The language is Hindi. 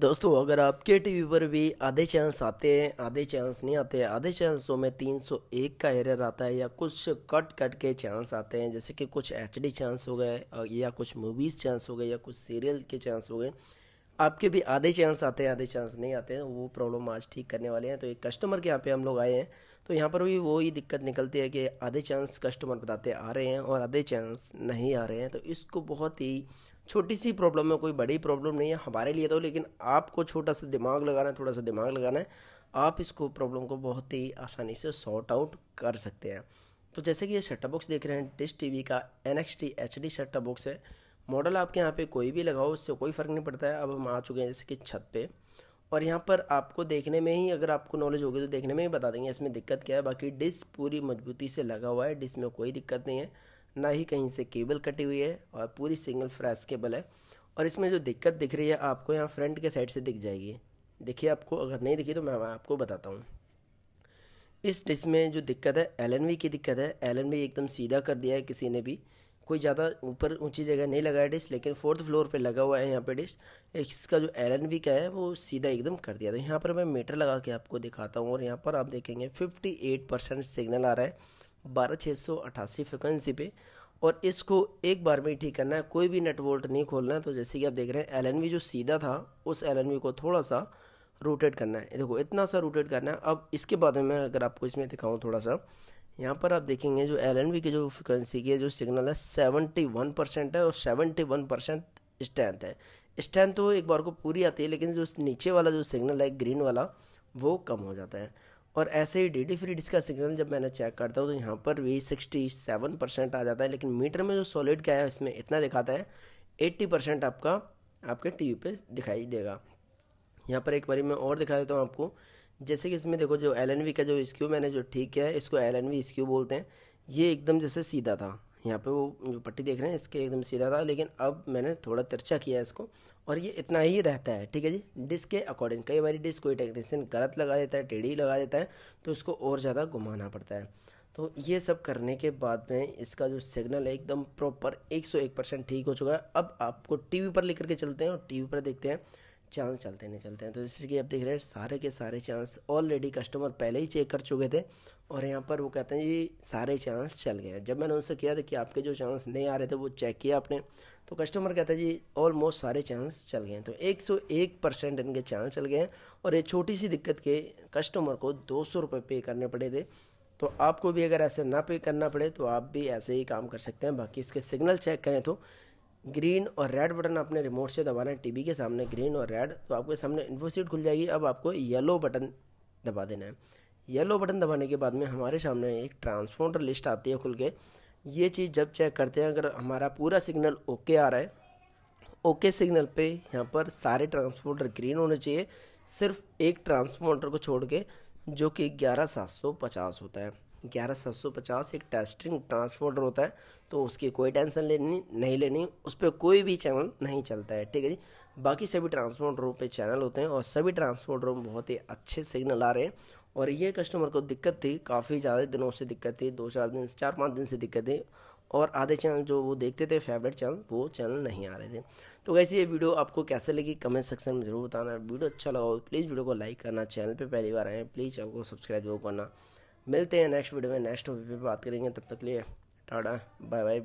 दोस्तों, अगर आपके टीवी पर भी आधे चांस आते हैं, आधे चांस नहीं आते आधे चांसों में 301 का एरर आता है या कुछ कट कट के चांस आते हैं, जैसे कि कुछ एचडी चांस हो गए या कुछ मूवीज़ चांस हो गए, या कुछ सीरियल के चांस हो गए, आपके भी आधे चांस आते हैं, आधे चांस नहीं आते हैं, वो प्रॉब्लम आज ठीक करने वाले हैं। तो एक कस्टमर के यहाँ पे हम लोग आए हैं तो यहाँ पर भी वही दिक्कत निकलती है कि आधे चांस कस्टमर बताते आ रहे हैं और आधे चांस नहीं आ रहे हैं तो इसको बहुत ही छोटी सी प्रॉब्लम है, कोई बड़ी प्रॉब्लम नहीं है, हमारे लिए तो लेकिन आपको छोटा सा दिमाग लगाना है, थोड़ा सा दिमाग लगाना है, आप इसको प्रॉब्लम को बहुत ही आसानी से सॉर्ट आउट कर सकते हैं। तो जैसे कि ये सेट बॉक्स देख रहे हैं डिश टीवी का N X T H D set box है। मॉडल आपके यहाँ पे कोई भी लगाओ, उससे कोई फ़र्क नहीं पड़ता है। अब हम आ चुके हैं जैसे कि छत पे, और यहाँ पर आपको देखने में ही, अगर आपको नॉलेज होगी तो देखने में ही बता देंगे, इसमें दिक्कत क्या है। बाकी डिस्क पूरी मजबूती से लगा हुआ है डिस्क में कोई दिक्कत नहीं है। ना ही कहीं से केबल कटी हुई है और पूरी सिंगल फ्रेश केबल है। और इसमें जो दिक्कत दिख रही है, आपको यहाँ फ्रंट के साइड से दिख जाएगी। देखिए आपको, अगर नहीं दिखी तो मैं आपको बताता हूँ। इस डिश में जो दिक्कत है एलएनवी की दिक्कत है। एलएनवी एकदम सीधा कर दिया है किसी ने भी। कोई ज़्यादा ऊपर ऊँची जगह नहीं लगाया डिश, लेकिन फोर्थ फ्लोर पे लगा हुआ है यहाँ पे डिश। इसका जो एलएनवी का है, वो सीधा एकदम कर दिया। तो यहाँ पर मैं मीटर लगा के आपको दिखाता हूँ और यहाँ पर आप देखेंगे 58 परसेंट सिग्नल आ रहा है। बारह छः सौ अठासी फ्रिक्वेंसी पे, और इसको एक बार में ही ठीक करना है। कोई भी नेट वोल्ट नहीं खोलना है तो जैसे कि आप देख रहे हैं एलएनवी जो सीधा था, उस एलएनवी को थोड़ा सा रोटेट करना है। देखो, इतना सा रोटेट करना है। अब इसके बाद में मैं अगर आपको इसमें दिखाऊँ थोड़ा सा यहाँ पर आप देखेंगे जो एल की जो फ्रिक्वेंसी की जो सिग्नल है सेवेंटी वन परसेंट है, और सेवेंटी वन परसेंट स्ट्रेंथ है। स्ट्रेंथ तो एक बार को पूरी आती है, लेकिन जो नीचे वाला जो सिग्नल है ग्रीन वाला, वो कम हो जाता है। और ऐसे ही डी डी फ्री डिस्क का सिग्नल जब मैंने चेक करता हूँ तो यहाँ पर भी सिक्सटी सेवन परसेंट आ जाता है, लेकिन मीटर में जो सॉलिड का है, इसमें इतना दिखाता है एट्टी परसेंट आपका, आपके टी वी पे दिखाई देगा। यहाँ पर एक बारी मैं और दिखा देता हूँ आपको। जैसे कि इसमें देखो, जो एलएनवी का जो स्क्यू मैंने जो ठीक किया है, इसको एल एन बोलते हैं। ये एकदम जैसे सीधा था। यहाँ पे वो जो पट्टी देख रहे हैं, इसके एकदम सीधा था, लेकिन अब मैंने थोड़ा तिरछा किया इसको, और ये इतना ही रहता है, ठीक है जी? डिस्क के अकॉर्डिंग कई बार डिस्क कोई टेक्नीशियन गलत लगा देता है, टेढ़ी लगा देता है तो उसको और ज़्यादा घुमाना पड़ता है। तो ये सब करने के बाद में इसका जो सिग्नल है एकदम प्रॉपर 101 परसेंट ठीक हो चुका है। अब आपको टीवी पर लेकर के चलते हैं और टीवी पर देखते हैं। चांस चलते नहीं चलते हैं। तो जैसे कि आप देख रहे हैं, सारे के सारे चांस ऑलरेडी कस्टमर पहले ही चेक कर चुके थे और यहाँ पर वो कहते हैं जी सारे चांस चल गए जब मैंने उनसे किया था कि आपके जो चांस नहीं आ रहे थे, वो चेक किया आपने तो कस्टमर कहता है, जी ऑलमोस्ट सारे चांस चल गए हैं। तो एक सौ एक परसेंट इनके चांस चल गए हैं और ये छोटी सी दिक्कत के कस्टमर को दो सौ रुपये पे करने पड़े थे। तो आपको भी अगर ऐसे ना पे करना पड़े तो आप भी ऐसे ही काम कर सकते हैं। बाकी इसके सिग्नल चेक करें तो ग्रीन और रेड बटन आपने रिमोट से दबाना है, टीवी के सामने ग्रीन और रेड तो आपके सामने इन्फो सीट खुल जाएगी। अब आपको येलो बटन दबा देना है। येलो बटन दबाने के बाद में हमारे सामने एक ट्रांसफॉर्मर लिस्ट आती है खुल के। ये चीज़ जब चेक करते हैं, अगर हमारा पूरा सिग्नल ओके आ रहा है, ओके सिग्नल पे यहाँ पर सारे ट्रांसपोर्टर ग्रीन होने चाहिए। सिर्फ़ एक ट्रांसपोर्टर को छोड़ के, जो कि ग्यारह सात सौ पचास होता है। ग्यारह सात सौ पचास एक टेस्टिंग ट्रांसपोर्टर होता है तो उसकी कोई टेंशन लेनी, नहीं लेनी, उस पर कोई भी चैनल नहीं चलता है, ठीक है जी? बाकी सभी ट्रांसपोर्टरों पे चैनल होते हैं और सभी ट्रांसपोर्टरों में बहुत ही अच्छे सिग्नल आ रहे हैं और ये कस्टमर को दिक्कत थी, काफ़ी ज़्यादा दिनों से दिक्कत थी, दो चार दिन से, चार पाँच दिन से दिक्कत थी और आधे चैनल जो वो देखते थे फेवरेट चैनल वो चैनल नहीं आ रहे थे। तो वैसे ये वीडियो आपको कैसे लगी कमेंट सेक्शन में ज़रूर बताना। वीडियो अच्छा लगा हो प्लीज़ वीडियो को लाइक करना चैनल पे पहली बार आए प्लीज़ चैनल को सब्सक्राइब ज़रूर करना। मिलते हैं नेक्स्ट वीडियो में नेक्स्ट टॉपिक पे बात करेंगे, तब तक लिए टाटा बाय बाय